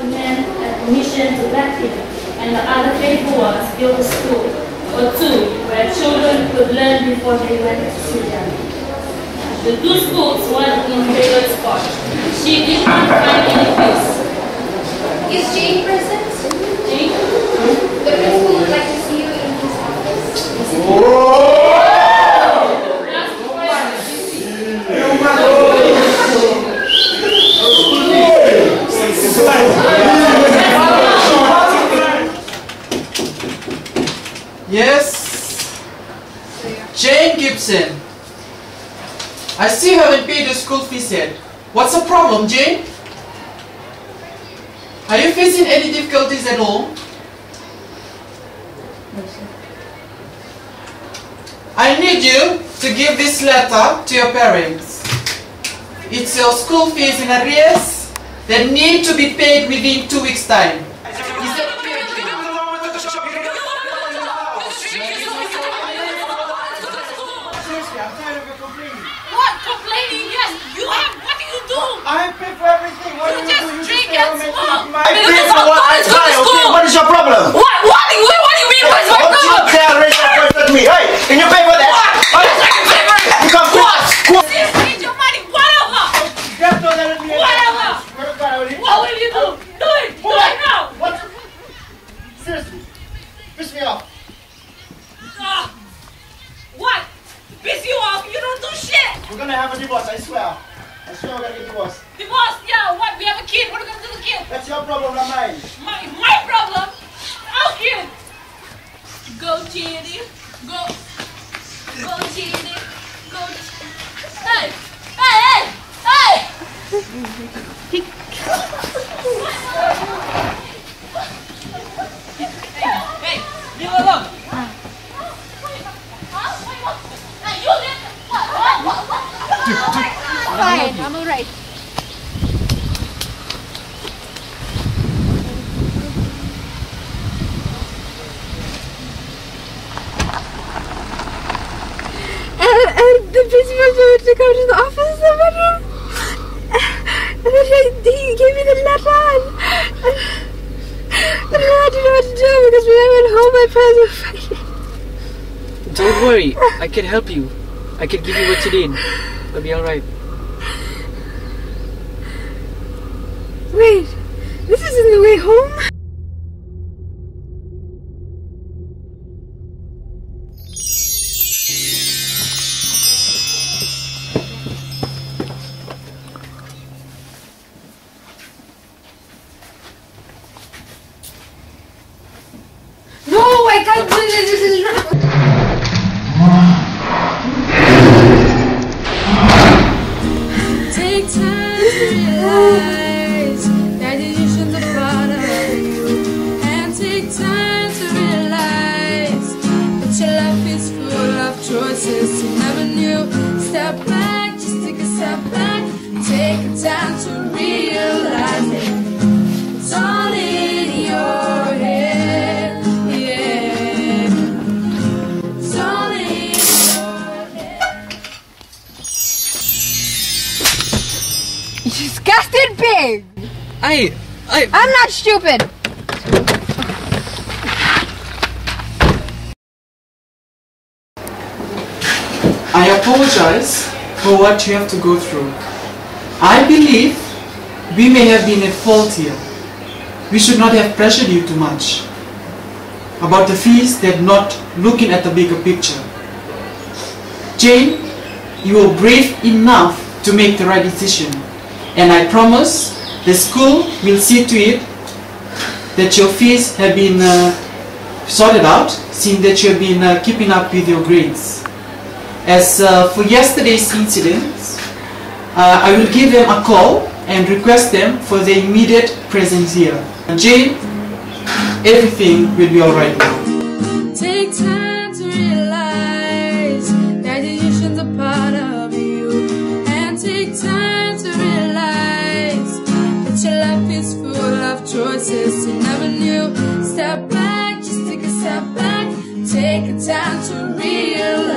demand admission to Latin, and the other faithful ones built a school or two where children could learn before they went to Sudan. The two schools were in favorite spot. She did not find any peace. Is Jane present? Jane? The principal would like to see you in his office. Yes? Jane Gibson. I still haven't paid your school fees yet. What's the problem, Jane? Are you facing any difficulties at all? I need you to give this letter to your parents. It's your school fees in arrears that need to be paid within two weeks' time. Complaining. What? Complaining? Yes. You have. What do you do? I pay for everything. What You do you just do? You drink stay and smoke. eat my I mean, pay for what I fun to go to buy, okay? What is your problem? What? What? What, do you- what do you mean? What's my Don't you dare raise your voice at me. Hey, can you pay for that? We're gonna have a divorce, I swear. I swear we're gonna get divorced. Divorce. Yeah. What? We have a kid. What are we gonna do with the kid? That's your problem, not mine. My my problem. Our kid. Go Chitty. Go. Go Chitty. Go. Hey. Hey. Hey. Hey. Hey, leave her alone. Huh? Wait, what? Hey, you leave. What? What? What? What? Fine, I'm alright. And, and the principal told me to come to the office in the bedroom. And then he, he gave me the letter and, and, and I didn't know what to do because when I went home my parents were fighting. Don't worry, I can help you. I can give you what you need. It'll be alright. Wait, time to realize it. It's all in your head. Yeah. It's all in your head. You disgusted pig! I, I, I'm not stupid! I apologize for what you have to go through. I believe we may have been at fault here. We should not have pressured you too much about the fees that not looking at the bigger picture. Jane, you were brave enough to make the right decision and I promise the school will see to it that your fees have been uh, sorted out, seeing that you have been uh, keeping up with your grades. As uh, for yesterday's incident, uh, I will give them a call and request them for their immediate presence here. Jane, everything will be alright now. Take time to realize that decisions are part of you. And take time to realize that your life is full of choices you never knew. Step back, just take a step back. Take a time to realize